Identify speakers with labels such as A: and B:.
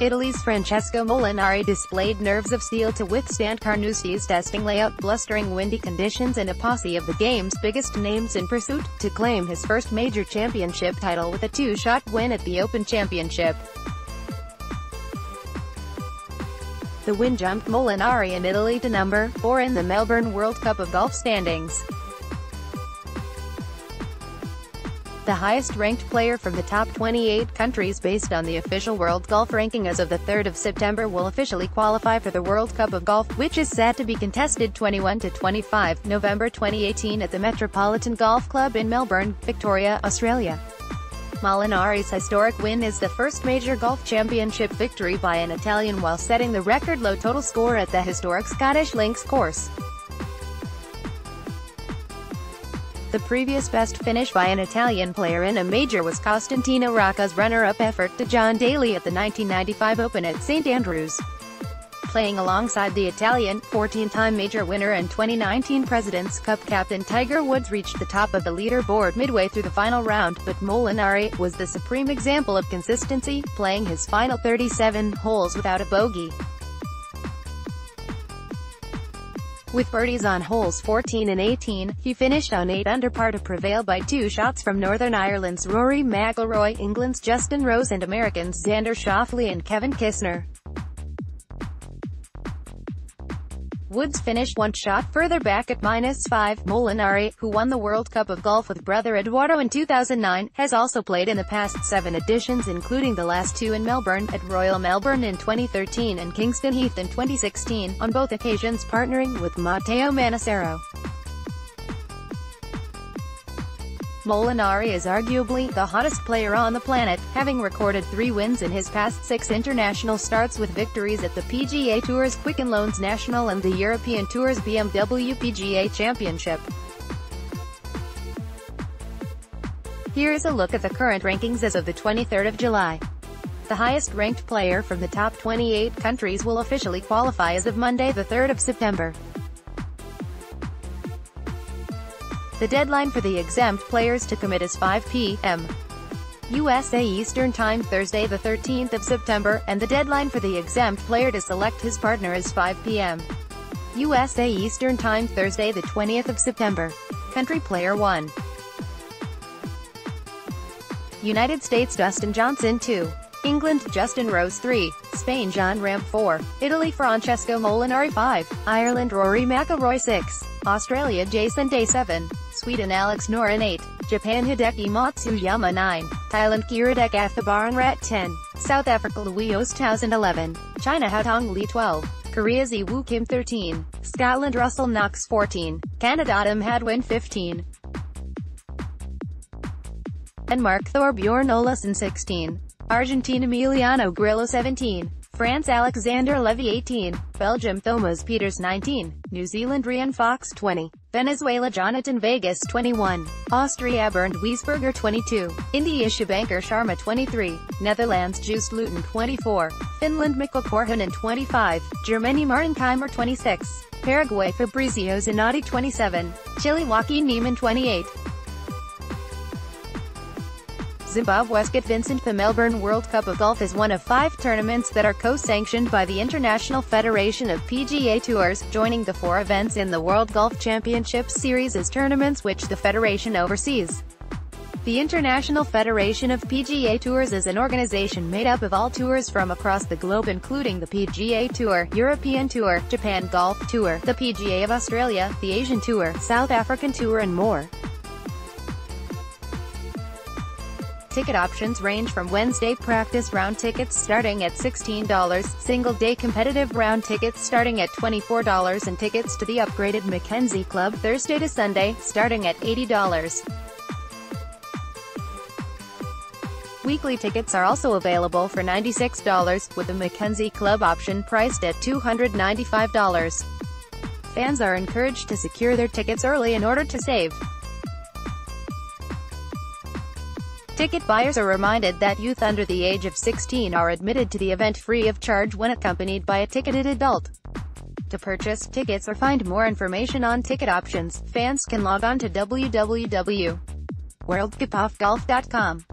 A: Italy's Francesco Molinari displayed nerves of steel to withstand Carnoustie's testing layout, blustering windy conditions and a posse of the game's biggest names in pursuit, to claim his first major championship title with a two-shot win at the Open Championship. The win jumped Molinari in Italy to number 4 in the Melbourne World Cup of Golf standings. The highest-ranked player from the top 28 countries based on the official World Golf Ranking as of the 3rd of September will officially qualify for the World Cup of Golf, which is set to be contested 21-25, November 2018 at the Metropolitan Golf Club in Melbourne, Victoria, Australia. Molinari's historic win is the first major golf championship victory by an Italian while setting the record low total score at the historic Scottish Links course. The previous best finish by an Italian player in a major was Costantino Rocca's runner-up effort to John Daly at the 1995 Open at St Andrews. Playing alongside the Italian, 14-time major winner and 2019 President's Cup captain Tiger Woods reached the top of the leaderboard midway through the final round, but Molinari was the supreme example of consistency, playing his final 37 holes without a bogey. With birdies on holes 14 and 18, he finished on 8 under par to prevail by two shots from Northern Ireland's Rory McIlroy, England's Justin Rose and Americans Xander Schauffele and Kevin Kisner. Woods finished one shot further back at minus 5. Molinari, who won the World Cup of Golf with brother Edoardo in 2009, has also played in the past seven editions including the last two in Melbourne, at Royal Melbourne in 2013 and Kingston Heath in 2016, on both occasions partnering with Matteo Manassero. Molinari is arguably the hottest player on the planet, having recorded three wins in his past six international starts with victories at the PGA Tour's Quicken Loans National and the European Tour's BMW PGA Championship. Here is a look at the current rankings as of the 23rd of July. The highest-ranked player from the top 28 countries will officially qualify as of Monday the 3rd of September. The deadline for the exempt players to commit is 5 p.m. USA Eastern Time Thursday the 13th of September, and the deadline for the exempt player to select his partner is 5 p.m. USA Eastern Time Thursday the 20th of September. Country Player 1 United States Dustin Johnson 2 England Justin Rose 3, Spain Jon Rahm 4, Italy Francesco Molinari 5, Ireland Rory McIlroy 6, Australia Jason Day 7, Sweden Alex Noren 8, Japan Hideki Matsuyama 9, Thailand Kiradech Aphibarnrat 10, South Africa Louis Oosthuizen 11, China Haotong Li 12, Korea Siwoo Kim 13, Scotland Russell Knox 14, Canada Adam Hadwin 15, Denmark Thorbjorn Olesen 16, Argentina Emiliano Grillo 17, France Alexander Levy 18, Belgium Thomas Pieters 19, New Zealand Ryan Fox 20, Venezuela Jonattan Vegas 21, Austria Bernd Wiesberger 22, India Shubhankar Sharma 23, Netherlands Joost Luiten 24, Finland Mikko Korhonen 25, Germany Martin Kaymer 26, Paraguay Fabrizio Zanotti 27, Chile Joaquin Niemann 28, Zimbabwe's Kit Vincent The Melbourne World Cup of Golf is one of five tournaments that are co-sanctioned by the International Federation of PGA Tours, joining the four events in the World Golf Championship Series as tournaments which the federation oversees. The International Federation of PGA Tours is an organization made up of all tours from across the globe including the PGA Tour, European Tour, Japan Golf Tour, the PGA of Australia, the Asian Tour, South African Tour and more. Ticket options range from Wednesday practice round tickets starting at $16, single-day competitive round tickets starting at $24 and tickets to the upgraded Mackenzie Club Thursday to Sunday, starting at $80. Weekly tickets are also available for $96, with the Mackenzie Club option priced at $295. Fans are encouraged to secure their tickets early in order to save. Ticket buyers are reminded that youth under the age of 16 are admitted to the event free of charge when accompanied by a ticketed adult. To purchase tickets or find more information on ticket options, fans can log on to www.worldcupofgolf.com.